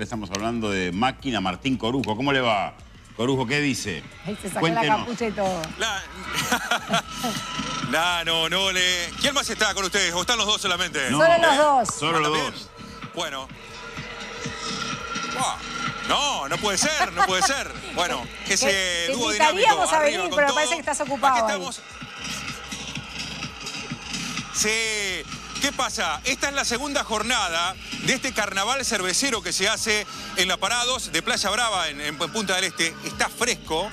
Estamos hablando de máquina Martín Corujo. ¿Cómo le va? Corujo, ¿qué dice? Ahí se sacó Cuéntenos. la capucha y todo. La... Nah, no, no, le... ¿Quién más está con ustedes? ¿O están los dos solamente? No, Solo los ¿Eh? dos. Solo los ¿También? dos. Bueno. Buah. No, no puede ser, no puede ser. Bueno, ese Te- te dúo invitaríamos dinámico. a venir, pero todo. parece que estás ocupado Aquí ahí. estamos. Sí. ¿Qué pasa? Esta es la segunda jornada de este carnaval cervecero que se hace en La Parados de Playa Brava, en, Punta del Este. Está fresco.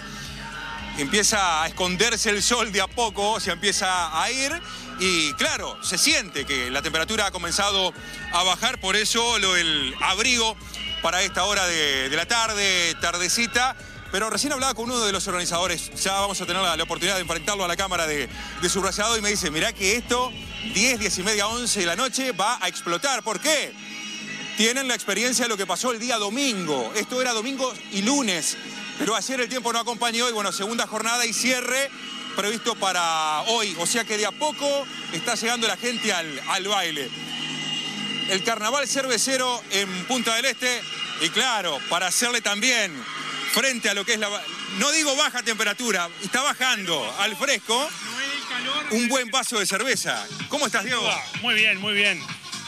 Empieza a esconderse el sol de a poco, se empieza a ir y claro, se siente que la temperatura ha comenzado a bajar, por eso lo, el abrigo para esta hora de la tarde, tardecita. Pero recién hablaba con uno de los organizadores, ya vamos a tener la, oportunidad de enfrentarlo a la cámara de, subrayado y me dice, mirá que esto, 10, 10 y media, 11 de la noche, va a explotar. ¿Por qué? tienen la experiencia de lo que pasó el día domingo. Esto era domingo y lunes, pero ayer el tiempo no acompañó y bueno, segunda jornada y cierre previsto para hoy. O sea que de a poco está llegando la gente al baile. El carnaval cervecero en Punta del Este y claro, para hacerle también frente a lo que es la... No digo baja temperatura, está bajando al fresco un buen vaso de cerveza. ¿Cómo estás, Diego? Muy bien, muy bien.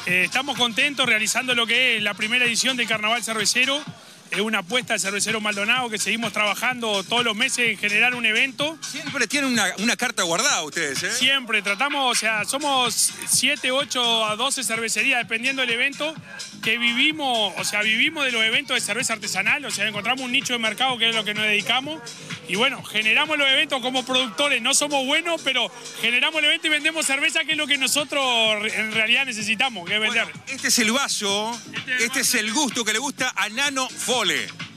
Eh, estamos contentos realizando lo que es la primera edición del Carnaval Cervecero. Es una apuesta del cervecero Maldonado que seguimos trabajando todos los meses en generar un evento. Siempre tienen una, una carta guardada ustedes, ¿eh? Siempre tratamos, o sea, somos 7, 8 a 12 cervecerías, dependiendo del evento, que vivimos, o sea, vivimos de los eventos de cerveza artesanal, o sea, encontramos un nicho de mercado que es lo que nos dedicamos. Y bueno, generamos los eventos como productores, no somos buenos, pero generamos el evento y vendemos cerveza, que es lo que nosotros en realidad necesitamos, que es vender. Bueno, este es el vaso, Este es el este es el gusto que le gusta a Nano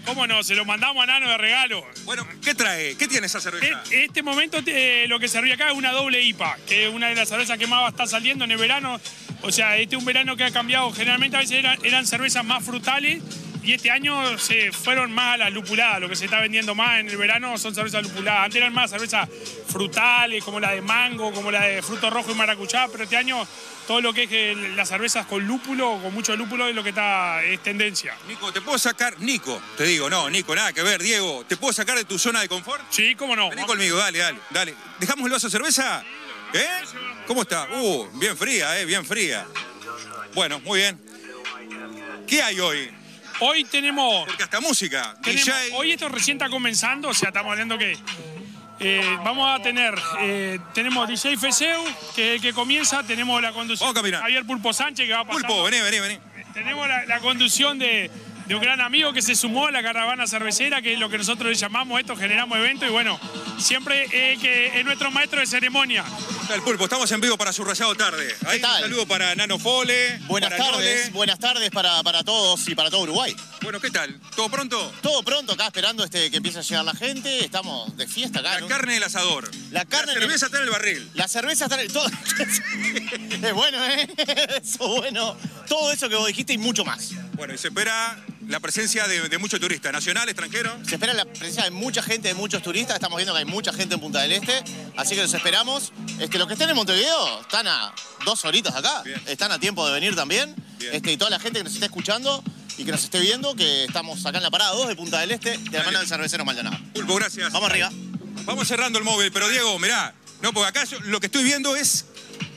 ¿Cómo no? Se lo mandamos a Nano de regalo. Bueno, ¿qué trae? ¿Qué tiene esa cerveza? En este momento eh, lo que se ríe acá es una doble IPA, que es una de las cervezas que más va a estar saliendo en el verano. O sea, este es un verano que ha cambiado. Generalmente a veces eran, eran cervezas más frutales y este año se fueron más a las lupuladas. Lo que se está vendiendo más en el verano son cervezas lupuladas. Antes eran más cervezas frutales, como la de mango, como la de fruto rojo y maracuyá, pero este año todo lo que es que las cervezas con lúpulo, con mucho lúpulo, es lo que está es tendencia. Nico, ¿te puedo sacar? Nico, te digo, no, Nico, nada que ver, Diego. ¿Te puedo sacar de tu zona de confort? Sí, cómo no. Vení conmigo, dale, dale, dale. ¿Dejamos el vaso de cerveza? ¿Eh? ¿Cómo está? Uh, bien fría, ¿eh? Bien fría. Bueno, muy bien. ¿Qué hay hoy? Hoy tenemos Porque hasta música. Tenemos- DJ. hoy esto recién está comenzando, o sea, estamos hablando que eh, vamos a tener, eh, tenemos DJ Feseu, que es el que comienza, tenemos la conducción Vamos a caminar. Javier Pulpo Sánchez, que va a pasar. Pulpo, vení, vení, vení. Tenemos la, la conducción de, de un gran amigo que se sumó a la caravana cervecera, que es lo que nosotros le llamamos esto, generamos eventos, y bueno, siempre eh, que es nuestro maestro de ceremonia. El Pulpo, estamos en vivo para Subrayado Tarde. Ahí tal? un saludo para Nano Fole. Buenas para tardes, Nole. buenas tardes para, para todos y para todo Uruguay. Bueno, ¿qué tal? ¿Todo pronto? Todo pronto acá esperando este, que empiece a llegar la gente. Estamos de fiesta acá. La ¿no? carne del asador. La carne La cerveza está en el barril. La cerveza está en todo. es bueno, ¿eh? Eso bueno. Todo eso que vos dijiste y mucho más. Bueno, y se espera la presencia de, de muchos turistas, nacional, extranjero. Se espera la presencia de mucha gente, de muchos turistas. Estamos viendo que hay mucha gente en Punta del Este. Así que los esperamos. Este, los que estén en Montevideo están a dos horitas acá. Bien. Están a tiempo de venir también. Bien. Este, y toda la gente que nos esté escuchando y que nos esté viendo, que estamos acá en la parada 2 de Punta del Este, de la mano del cervecero Maldonado. Pulpo, gracias. Vamos arriba. Vamos cerrando el móvil, pero Diego, mirá. No, porque acá yo- lo que estoy viendo es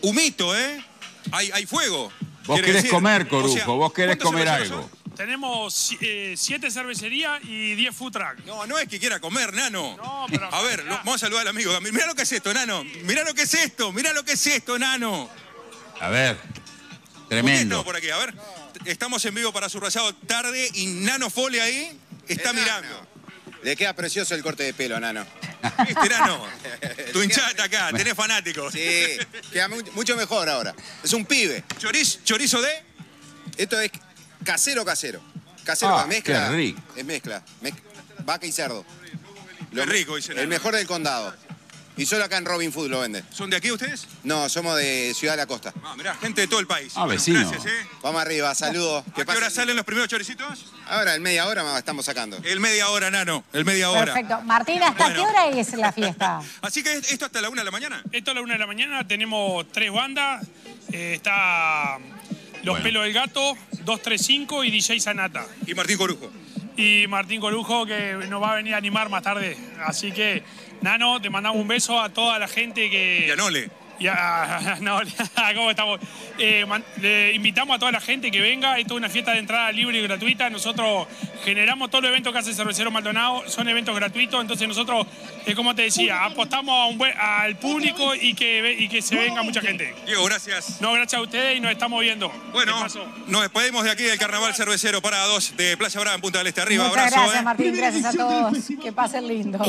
humito, ¿eh? Hay, hay fuego. Vos querés decir, comer, o Corujo, sea, vos querés ¿cuántos comer algo. son? Tenemos eh, siete cervecerías y 10 food trucks. No, no es que quiera comer, nano. No, pero- A ver, lo- vamos a saludar al amigo. Mirá lo que es esto, nano. Mirá lo que es esto. Mirá lo que es esto, nano. A ver, ¿Por qué tremendo. estamos por aquí? A ver. Estamos en vivo para Subrayado tarde y Nano Fole ahí está mirando. Le queda precioso el corte de pelo, nano. ¿Viste, nano? Tu hinchada está acá, tenés fanáticos. Sí, queda mu- mucho mejor ahora. Es un pibe. Choriz- chorizo de... Esto es casero, casero. Casero, Ah, mezcla. qué rico. Es mezcla. mez- vaca y cerdo. Qué rico, dice El mejor del condado. Y solo acá en Robin Food lo venden. ¿Son de aquí ustedes? No, somos de Ciudad de la Costa. Ah, mirá, gente de todo el país. Ah, vecino. Gracias, ¿eh? Vamos arriba, saludos. ¿A qué hora salen los primeros choricitos? Ahora, en media hora estamos sacando. El media hora, Nano. El media hora. Perfecto. Martín, ¿hasta Bueno. qué hora es la fiesta? Así que esto hasta la una de la mañana. Esto a la una de la mañana tenemos tres bandas. Eh, está Los Bueno. Pelos del Gato, 235 y DJ Sanata. Y Martín Corujo. Y Martín Corujo que nos va a venir a animar más tarde. Así que, Nano, te mandamos un beso a toda la gente que... Y a Nole. Y a- no, ¿cómo estamos? Eh, man- le invitamos a toda la gente que venga. Esto es una fiesta de entrada libre y gratuita. Nosotros generamos todos los eventos que hace Cervecero Maldonado. Son eventos gratuitos. Entonces nosotros, eh, como te decía, apostamos a un buen- al público y que, y que se venga mucha gente. Diego, gracias. No, gracias a ustedes y nos estamos viendo. Bueno, nos despedimos de aquí del Carnaval Cervecero para dos de Playa Brava en Punta del Este. Arriba, Muchas abrazo. gracias, ¿eh? Martín. Gracias a todos. Que pasen lindo.